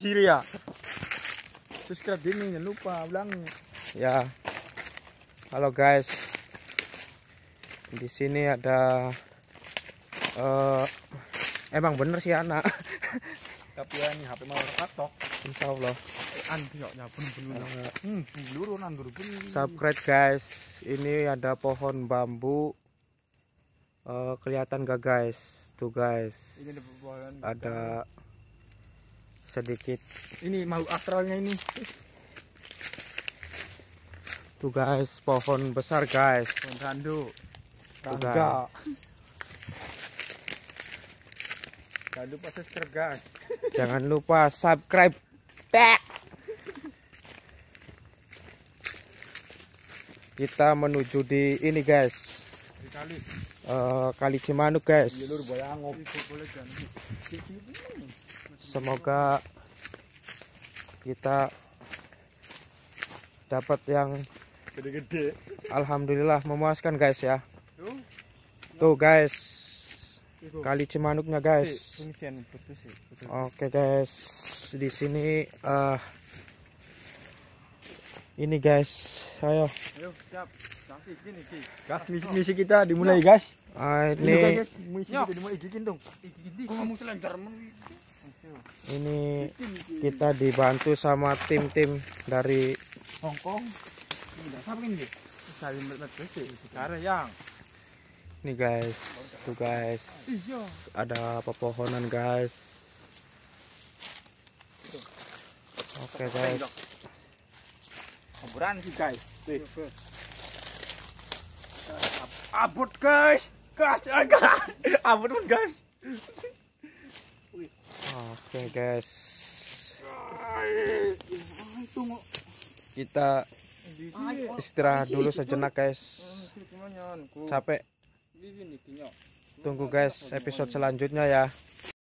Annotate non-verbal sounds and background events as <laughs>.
Kiri ya. Subscribe ini jangan lupa ulang. Ya. Halo guys. Di sini ada eh emang bener sih anak. <laughs> Tapi ya ini HP mau katok. Insya Allah. Pun belum. Hmm, nandur pun. subscribe guys. Ini ada pohon bambu. Eh, kelihatan gak guys? Tuh guys. Ini ada pohon. Ada sedikit Ini mau astralnya ini. tuh guys pohon besar guys Pohon randu. Rangga. Jangan lupa subscribe guys. <laughs> jangan lupa subscribe Tek. kita menuju di ini guys Dikali. eh, kali Cimanuk guys Semoga kita dapat yang Gede-gede. alhamdulillah memuaskan guys ya Tuh. tuh guys kali Cimanuknya guys. Oke guys, di sini eh ini guys, ayo. Gas misi, misi kita dimulai, guys. Ah, Ini ini guys, misi kita dimulai gigiin dong. Kok ngomong selentar ini kita dibantu sama tim-tim dari Hongkong. Ini? Guys, tuh guys, Iya. ada pepohonan guys. Oke guys, Kuburan sih, guys. Tuh. Abut, guys. Ah, gas. Abut, pun, guys. Oke guys, kita istirahat dulu sejenak guys. Capek. Tunggu guys episode selanjutnya ya.